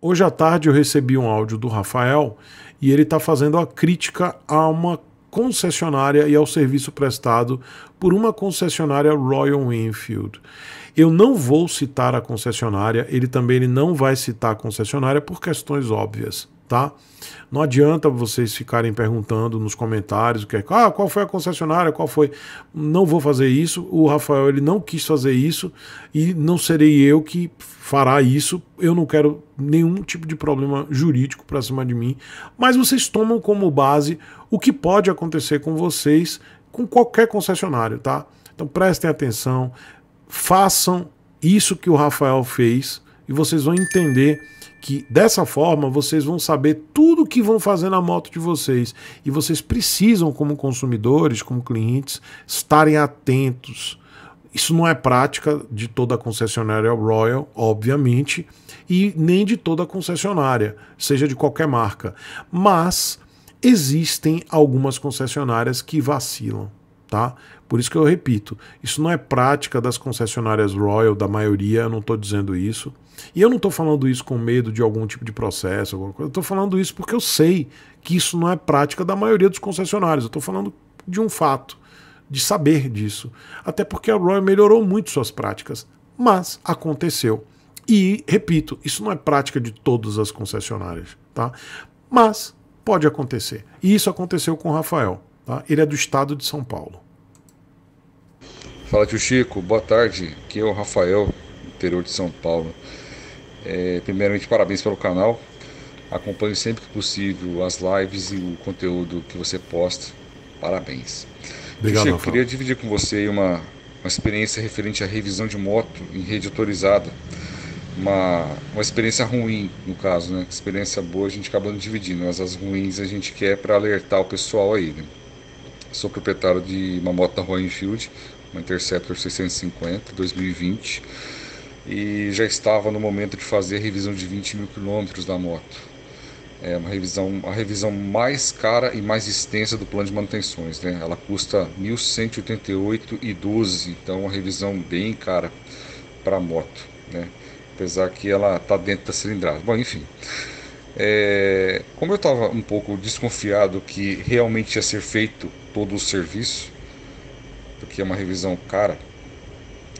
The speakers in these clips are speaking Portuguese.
Hoje à tarde eu recebi um áudio do Rafael e ele está fazendo a crítica a uma concessionária e ao serviço prestado por uma concessionária Royal Enfield. Eu não vou citar a concessionária, ele também ele não vai citar a concessionária por questões óbvias tá? Não adianta vocês ficarem perguntando nos comentários o que é, ah, qual foi a concessionária, qual foi. Não vou fazer isso. O Rafael ele não quis fazer isso e não serei eu que fará isso. Eu não quero nenhum tipo de problema jurídico para cima de mim, mas vocês tomam como base o que pode acontecer com vocês com qualquer concessionário, tá? Então prestem atenção, façam isso que o Rafael fez e vocês vão entender que dessa forma vocês vão saber tudo o que vão fazer na moto de vocês. E vocês precisam, como consumidores, como clientes, estarem atentos. Isso não é prática de toda a concessionária Royal, obviamente, e nem de toda a concessionária, seja de qualquer marca. Mas existem algumas concessionárias que vacilam, tá? Por isso que eu repito, isso não é prática das concessionárias Royal, da maioria, eu não estou dizendo isso. E eu não estou falando isso com medo de algum tipo de processo, alguma coisa. Eu estou falando isso porque eu sei que isso não é prática da maioria dos concessionários. Eu estou falando de um fato, de saber disso. Até porque a Royal melhorou muito suas práticas. Mas aconteceu. E, repito, isso não é prática de todas as concessionárias, tá? Mas pode acontecer. E isso aconteceu com o Rafael. Tá? Ele é do estado de São Paulo. Fala tio Chico, boa tarde. Aqui é o Rafael, interior de São Paulo. É, primeiramente, parabéns pelo canal. Acompanho sempre que possível as lives e o conteúdo que você posta. Parabéns. Obrigado, Chico, queria dividir com você uma, uma experiência referente à revisão de moto em rede autorizada. Uma, uma experiência ruim, no caso, né? Experiência boa a gente acaba não dividindo, mas as ruins a gente quer para alertar o pessoal aí, né? Sou proprietário de uma moto da Royal Enfield, uma Interceptor 650 2020 e já estava no momento de fazer a revisão de 20 mil quilômetros da moto. É uma revisão, a revisão mais cara e mais extensa do plano de manutenções. Né? Ela custa 1.188,12, então uma revisão bem cara para a moto. Né? Apesar que ela está dentro da cilindrada. Bom, enfim. É, como eu estava um pouco desconfiado que realmente ia ser feito todo o serviço, porque é uma revisão cara,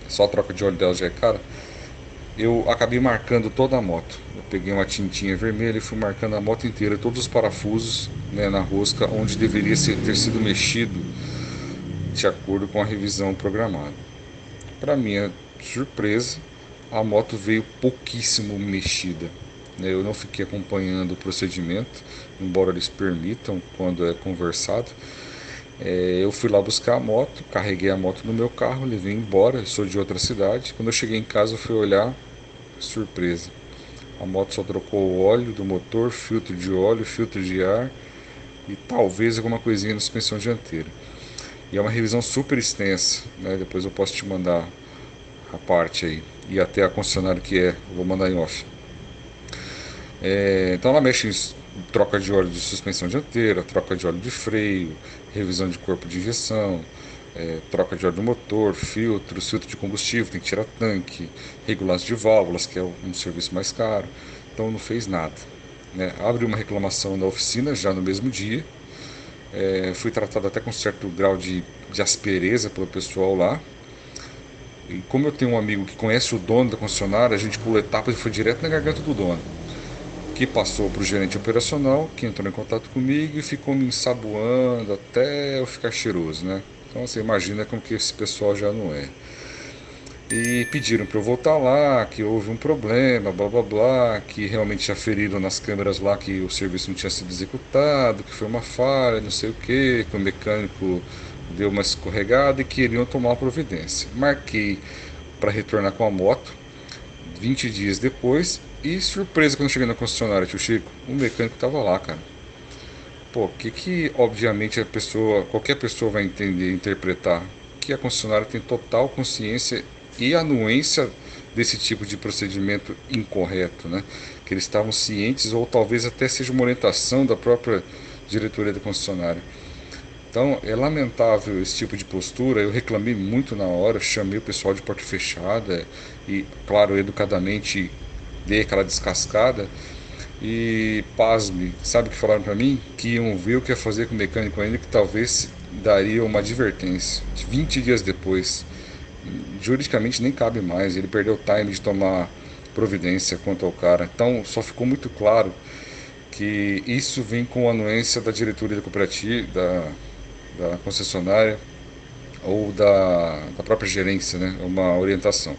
só a troca de óleo dela já é cara, eu acabei marcando toda a moto. Eu peguei uma tintinha vermelha e fui marcando a moto inteira, todos os parafusos né, na rosca onde deveria ser, ter sido mexido de acordo com a revisão programada. Para minha surpresa, a moto veio pouquíssimo mexida. Né? Eu não fiquei acompanhando o procedimento, embora eles permitam quando é conversado. É, eu fui lá buscar a moto, carreguei a moto no meu carro, levei embora, sou de outra cidade. Quando eu cheguei em casa, eu fui olhar, surpresa. A moto só trocou o óleo do motor, filtro de óleo, filtro de ar e talvez alguma coisinha na suspensão dianteira. E é uma revisão super extensa, né? depois eu posso te mandar a parte aí. E até a concessionária que é, vou mandar em off. É, então ela mexe em troca de óleo de suspensão dianteira, troca de óleo de freio, revisão de corpo de injeção, é, troca de óleo do motor, filtro, filtro de combustível, tem que tirar tanque, regulagem de válvulas, que é um serviço mais caro. Então não fez nada. Né? Abre uma reclamação na oficina já no mesmo dia. É, fui tratado até com certo grau de, de aspereza pelo pessoal lá. E como eu tenho um amigo que conhece o dono da concessionária, a gente pulou etapas e foi direto na garganta do dono que passou para o gerente operacional, que entrou em contato comigo e ficou me ensaboando até eu ficar cheiroso, né? Então você imagina como que esse pessoal já não é. E pediram para eu voltar lá, que houve um problema, blá blá blá, que realmente já feriram nas câmeras lá que o serviço não tinha sido executado, que foi uma falha, não sei o que, que o mecânico deu uma escorregada e queriam tomar uma providência. Marquei para retornar com a moto 20 dias depois e surpresa quando cheguei na concessionária, tio Chico, o mecânico tava lá, cara. Pô, que que obviamente a pessoa, qualquer pessoa vai entender, interpretar que a concessionária tem total consciência e anuência desse tipo de procedimento incorreto, né? Que eles estavam cientes ou talvez até seja uma orientação da própria diretoria da concessionária. Então é lamentável esse tipo de postura. Eu reclamei muito na hora, chamei o pessoal de porta fechada e, claro, educadamente dei aquela descascada e pasme, sabe o que falaram para mim? Que iam ver o que ia fazer com o mecânico ainda, que talvez daria uma advertência. 20 dias depois, juridicamente nem cabe mais, ele perdeu o time de tomar providência quanto ao cara. Então só ficou muito claro que isso vem com a anuência da diretoria da cooperativa, da, da concessionária ou da, da própria gerência, né? uma orientação.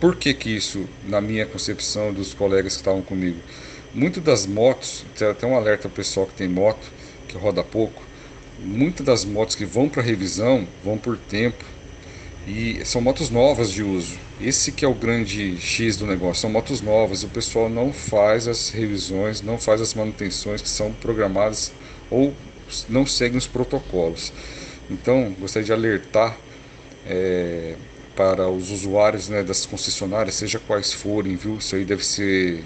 Por que, que isso, na minha concepção dos colegas que estavam comigo? Muito das motos, até um alerta o pessoal que tem moto, que roda pouco, muitas das motos que vão para revisão vão por tempo e são motos novas de uso. Esse que é o grande X do negócio, são motos novas, o pessoal não faz as revisões, não faz as manutenções que são programadas ou não seguem os protocolos. Então, gostaria de alertar é, para os usuários né, das concessionárias, seja quais forem, viu? Isso aí deve ser,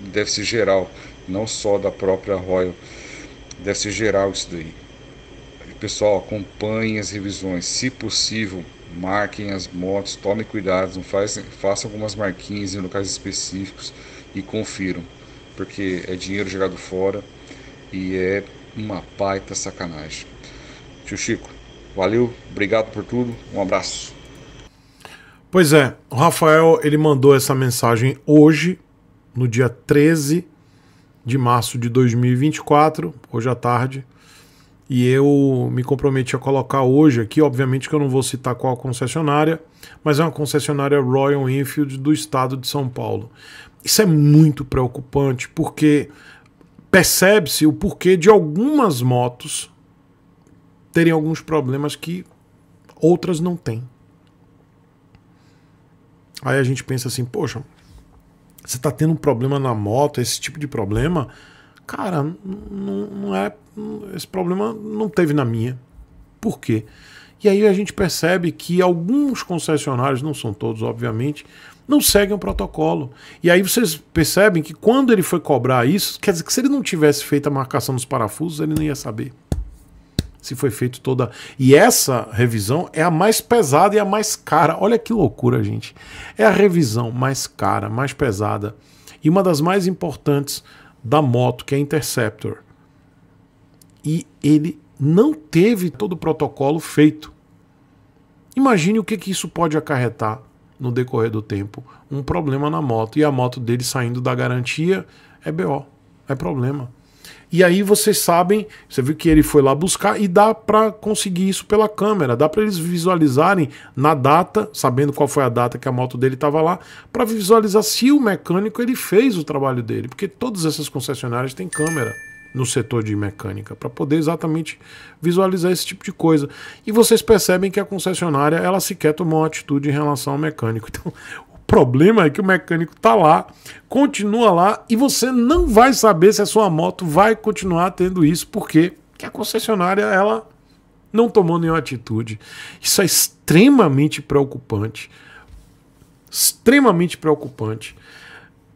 deve ser geral, não só da própria Royal, deve ser geral isso daí. Pessoal, acompanhem as revisões, se possível, marquem as motos, tomem cuidado, não façam algumas marquinhas em locais específicos e confiram, porque é dinheiro jogado fora e é uma baita sacanagem. Tio Chico, valeu, obrigado por tudo, um abraço. Pois é, o Rafael ele mandou essa mensagem hoje, no dia 13 de março de 2024, hoje à tarde. E eu me comprometi a colocar hoje aqui, obviamente que eu não vou citar qual concessionária, mas é uma concessionária Royal Enfield do estado de São Paulo. Isso é muito preocupante porque percebe-se o porquê de algumas motos terem alguns problemas que outras não têm. Aí a gente pensa assim, poxa, você está tendo um problema na moto, esse tipo de problema, cara, não, não é. Esse problema não teve na minha. Por quê? E aí a gente percebe que alguns concessionários, não são todos, obviamente, não seguem o protocolo. E aí vocês percebem que quando ele foi cobrar isso, quer dizer que se ele não tivesse feito a marcação dos parafusos, ele não ia saber se foi feito toda. E essa revisão é a mais pesada e a mais cara. Olha que loucura, gente. É a revisão mais cara, mais pesada e uma das mais importantes da moto, que é a Interceptor. E ele não teve todo o protocolo feito. Imagine o que, que isso pode acarretar no decorrer do tempo. Um problema na moto. E a moto dele saindo da garantia é BO, é problema. E aí vocês sabem, você viu que ele foi lá buscar e dá para conseguir isso pela câmera, dá para eles visualizarem na data, sabendo qual foi a data que a moto dele estava lá, para visualizar se o mecânico ele fez o trabalho dele, porque todas essas concessionárias têm câmera no setor de mecânica para poder exatamente visualizar esse tipo de coisa. E vocês percebem que a concessionária ela sequer tomou uma atitude em relação ao mecânico. Então, problema é que o mecânico está lá, continua lá e você não vai saber se a sua moto vai continuar tendo isso, porque a concessionária ela não tomou nenhuma atitude. Isso é extremamente preocupante. Extremamente preocupante.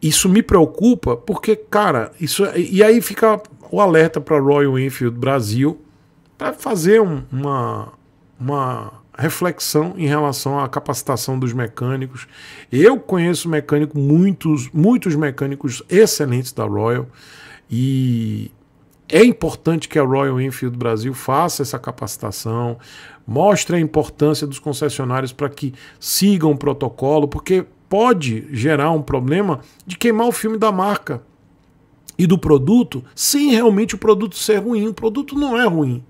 Isso me preocupa porque, cara, isso é, e aí fica o alerta para Royal Enfield Brasil para fazer um, uma uma reflexão em relação à capacitação dos mecânicos. Eu conheço mecânico, muitos, muitos mecânicos excelentes da Royal e é importante que a Royal Enfield Brasil faça essa capacitação, mostre a importância dos concessionários para que sigam o protocolo, porque pode gerar um problema de queimar o filme da marca e do produto sem realmente o produto ser ruim. O produto não é ruim,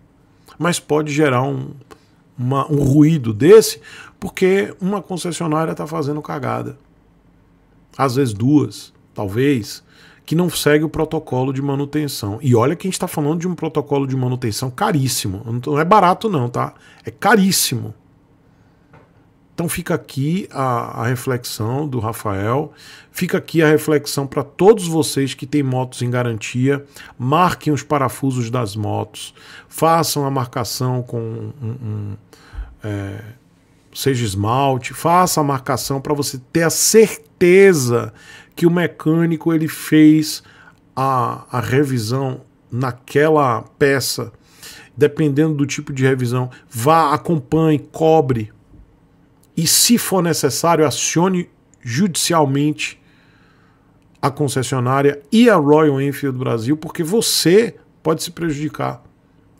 mas pode gerar um, uma, um ruído desse porque uma concessionária está fazendo cagada. Às vezes duas, talvez, que não segue o protocolo de manutenção. E olha que a gente está falando de um protocolo de manutenção caríssimo. Não é barato, não, tá? É caríssimo. Então fica aqui a, a, reflexão do Rafael, fica aqui a reflexão para todos vocês que têm motos em garantia, marquem os parafusos das motos, façam a marcação com um, um é, seja esmalte, faça a marcação para você ter a certeza que o mecânico ele fez a, a revisão naquela peça, dependendo do tipo de revisão, vá, acompanhe, cobre e, se for necessário, acione judicialmente a concessionária e a Royal Enfield Brasil, porque você pode se prejudicar.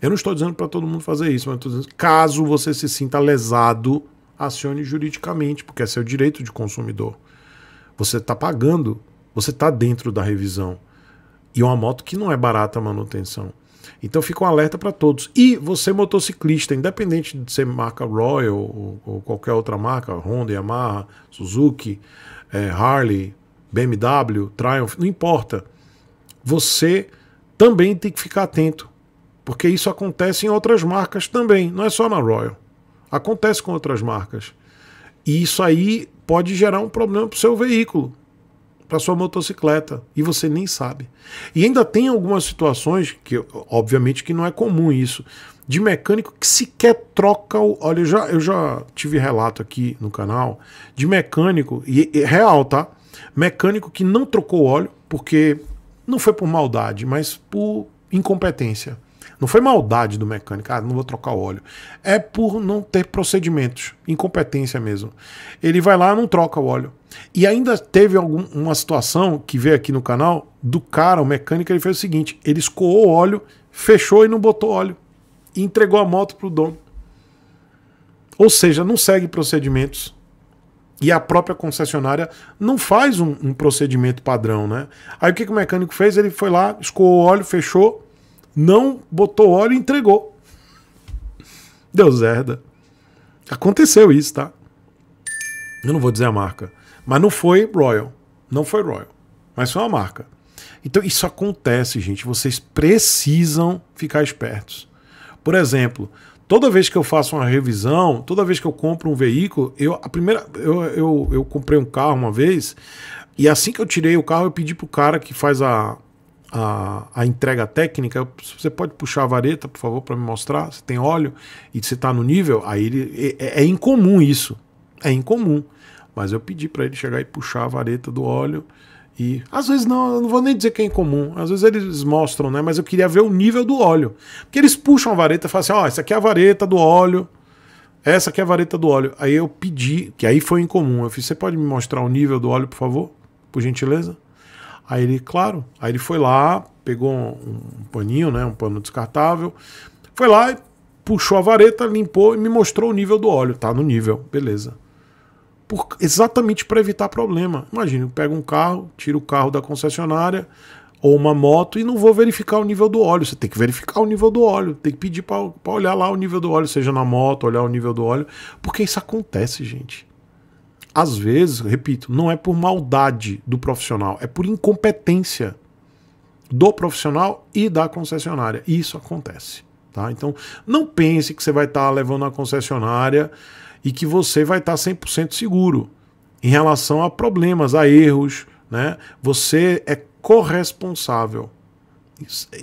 Eu não estou dizendo para todo mundo fazer isso, mas estou dizendo caso você se sinta lesado, acione juridicamente, porque é seu direito de consumidor. Você está pagando, você está dentro da revisão. E é uma moto que não é barata a manutenção. Então fica um alerta para todos. E você, motociclista, independente de ser marca Royal ou, ou qualquer outra marca, Honda, Yamaha, Suzuki, é, Harley, BMW, Triumph, não importa. Você também tem que ficar atento. Porque isso acontece em outras marcas também, não é só na Royal. Acontece com outras marcas. E isso aí pode gerar um problema para o seu veículo para sua motocicleta e você nem sabe. E ainda tem algumas situações que, obviamente, que não é comum isso, de mecânico que sequer troca o. Olha, eu já, eu já tive relato aqui no canal de mecânico, e, e real, tá? Mecânico que não trocou óleo porque não foi por maldade, mas por incompetência. Não foi maldade do mecânico, ah, não vou trocar o óleo. É por não ter procedimentos, incompetência mesmo. Ele vai lá não troca o óleo. E ainda teve algum, uma situação que veio aqui no canal do cara, o mecânico, ele fez o seguinte: ele escoou o óleo, fechou e não botou óleo. E entregou a moto para o dono. Ou seja, não segue procedimentos. E a própria concessionária não faz um, um procedimento padrão, né? Aí o que, que o mecânico fez? Ele foi lá, escoou o óleo, fechou, não botou óleo e entregou. Deu zerda. Aconteceu isso, tá? Eu não vou dizer a marca. Mas não foi Royal. Não foi Royal. Mas foi uma marca. Então isso acontece, gente. Vocês precisam ficar espertos. Por exemplo, toda vez que eu faço uma revisão, toda vez que eu compro um veículo, eu a primeira eu, eu, eu comprei um carro uma vez e assim que eu tirei o carro eu pedi pro cara que faz a, a, a entrega técnica, você pode puxar a vareta, por favor, para me mostrar se tem óleo e se está no nível. Aí ele, é, é, incomum isso, é incomum. Mas eu pedi para ele chegar e puxar a vareta do óleo. E às vezes não, eu não vou nem dizer que é incomum, às vezes eles mostram, né? Mas eu queria ver o nível do óleo. Porque eles puxam a vareta e falam assim: ó, oh, essa aqui é a vareta do óleo, essa aqui é a vareta do óleo. Aí eu pedi, que aí foi incomum. Eu fiz: você pode me mostrar o nível do óleo, por favor? Por gentileza? Aí ele, claro, aí ele foi lá, pegou um, um paninho, né, um pano descartável, foi lá e puxou a vareta, limpou e me mostrou o nível do óleo. Tá no nível, beleza. Por, exatamente para evitar problema. Imagina, eu pego um carro, tiro o carro da concessionária ou uma moto e não vou verificar o nível do óleo. Você tem que verificar o nível do óleo, tem que pedir para olhar lá o nível do óleo, seja na moto, olhar o nível do óleo, porque isso acontece, gente às vezes, repito, não é por maldade do profissional, é por incompetência do profissional e da concessionária. Isso acontece. Tá? Então, não pense que você vai estar tá levando a concessionária e que você vai estar tá 100% seguro em relação a problemas, a erros. Né? Você é corresponsável.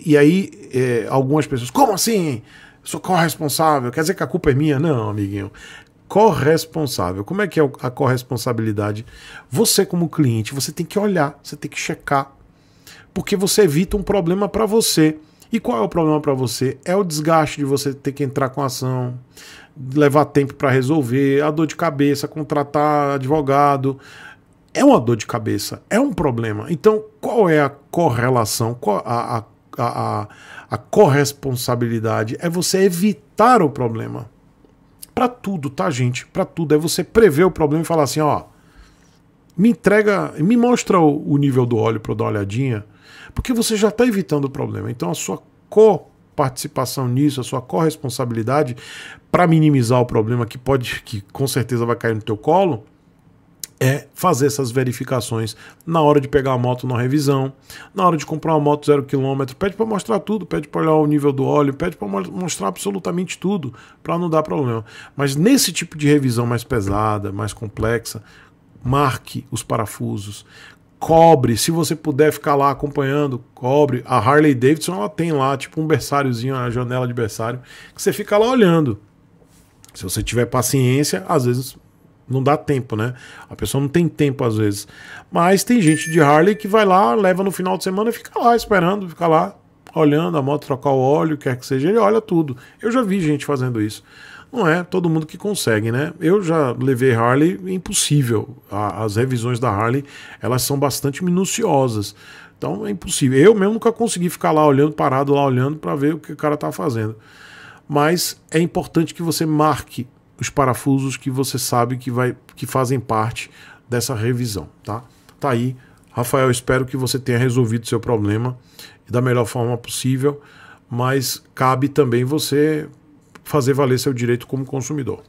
E aí, é, algumas pessoas, como assim? sou corresponsável, quer dizer que a culpa é minha? Não, amiguinho corresponsável. Como é que é a corresponsabilidade? Você, como cliente, você tem que olhar, você tem que checar. Porque você evita um problema para você. E qual é o problema para você? É o desgaste de você ter que entrar com ação, levar tempo para resolver, a dor de cabeça, contratar advogado. É uma dor de cabeça, é um problema. Então, qual é a correlação, a, a, a, a corresponsabilidade? É você evitar o problema. Para tudo, tá, gente? Para tudo. É você prever o problema e falar assim, ó, me entrega, me mostra o, o nível do óleo para eu dar uma olhadinha, porque você já está evitando o problema. Então a sua co-participação nisso, a sua corresponsabilidade para minimizar o problema que pode, que com certeza vai cair no teu colo, é fazer essas verificações na hora de pegar a moto na revisão, na hora de comprar uma moto zero quilômetro, pede para mostrar tudo, pede para olhar o nível do óleo, pede para mostrar absolutamente tudo, para não dar problema. Mas nesse tipo de revisão mais pesada, mais complexa, marque os parafusos, cobre, se você puder ficar lá acompanhando, cobre. A Harley Davidson ela tem lá tipo um berçáriozinho, a janela de berçário, que você fica lá olhando. Se você tiver paciência, às vezes não dá tempo, né? A pessoa não tem tempo às vezes. Mas tem gente de Harley que vai lá, leva no final de semana e fica lá esperando, fica lá olhando a moto trocar o óleo, quer que seja, ele olha tudo. Eu já vi gente fazendo isso. Não é todo mundo que consegue, né? Eu já levei Harley, impossível. as revisões da Harley, elas são bastante minuciosas. Então é impossível. Eu mesmo nunca consegui ficar lá olhando, parado lá olhando para ver o que o cara tá fazendo. Mas é importante que você marque os parafusos que você sabe que, vai, que fazem parte dessa revisão, tá? Tá aí. Rafael, espero que você tenha resolvido seu problema da melhor forma possível, mas cabe também você fazer valer seu direito como consumidor.